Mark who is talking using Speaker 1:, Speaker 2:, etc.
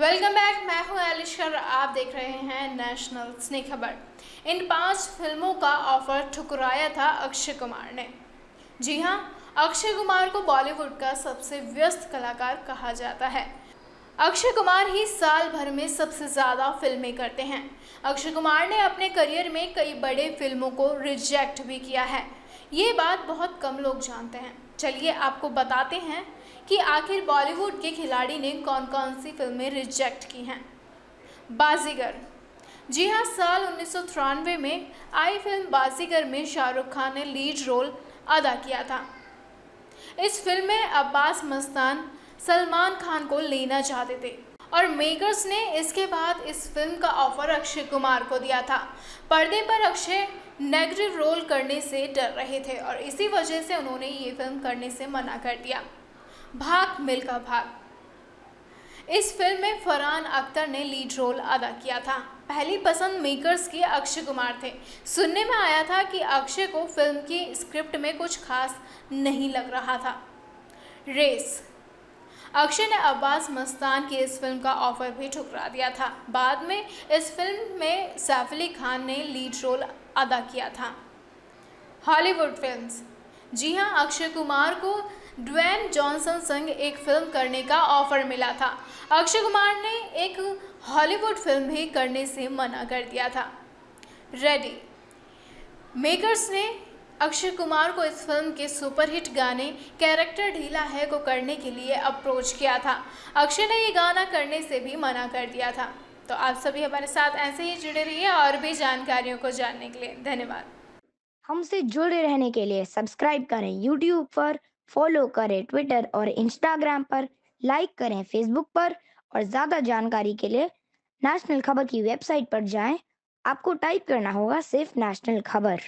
Speaker 1: Welcome back मैं हूँ एलिशर आप देख रहे हैं नेशनल स्ने खबर इन पाँच फ़िल्मों का ऑफ़र ठुकराया था अक्षय कुमार ने। जी हाँ, अक्षय कुमार को बॉलीवुड का सबसे व्यस्त कलाकार कहा जाता है। अक्षय कुमार ही साल भर में सबसे ज़्यादा फ़िल्में करते हैं। अक्षय कुमार ने अपने करियर में कई बड़े फ़िल्मों को रिजेक्ट भी किया है। ये बात बहुत कम लोग जानते हैं। चलिए आपको बताते हैं कि आखिर बॉलीवुड के खिलाड़ी ने कौन कौन सी फ़िल्में रिजेक्ट की हैं। बाजीगर। जी हाँ साल उन्नीस सौ तिरानवे में आई फ़िल्म बाजीगर में शाहरुख खान ने लीड रोल अदा किया था। इस फ़िल्म में अब्बास मस्तान, सलमान खान को लेना चाहते थे। और मेकर्स ने इसके बाद इस फ़िल्म का ऑफ़र अक्षय कुमार को दिया था। पर्दे पर अक्षय नेगेटिव रोल करने से डर रहे थे और इसी वजह से उन्होंने ये फ़िल्म करने से मना कर दिया। भाग मिल्खा भाग। इस फ़िल्म में फरहान अख्तर ने लीड रोल अदा किया था। पहली पसंद मेकर्स के अक्षय कुमार थे। सुनने में आया था कि अक्षय को फ़िल्म की स्क्रिप्ट में कुछ खास नहीं लग रहा था। रेस। अक्षय ने अब्बास मस्तान की इस फ़िल्म का ऑफ़र भी ठुकरा दिया था। बाद में इस फ़िल्म में सैफ अली खान ने लीड रोल अदा किया था। Hollywood films. जी हाँ अक्षय कुमार को ड्वेन जॉनसन संग एक फ़िल्म करने का ऑफ़र मिला था। अक्षय कुमार ने एक हॉलीवुड फ़िल्म भी करने से मना कर दिया था। रेडी। मेकर्स ने अक्षय कुमार को इस फ़िल्म के सुपरहिट गाने, कैरेक्टर ढीला है को करने के लिए अप्रोच किया था। अक्षय ने ये गाना करने से भी मना कर दिया था। तो आप सभी हमारे साथ ऐसे ही जुड़े रहिए और भी जानकारियों को जानने के लिए। धन्यवाद।
Speaker 2: हमसे जुड़े रहने के लिए सब्सक्राइब करें यूट्यूब पर फॉलो करें ट्विटर और इंस्टाग्राम पर लाइक करें फेसबुक पर और ज़्यादा जानकारी के लिए नेशनल खबर की वेबसाइट पर जाएँ। आपको टाइप करना होगा सिर्फ़ नेशनल खबर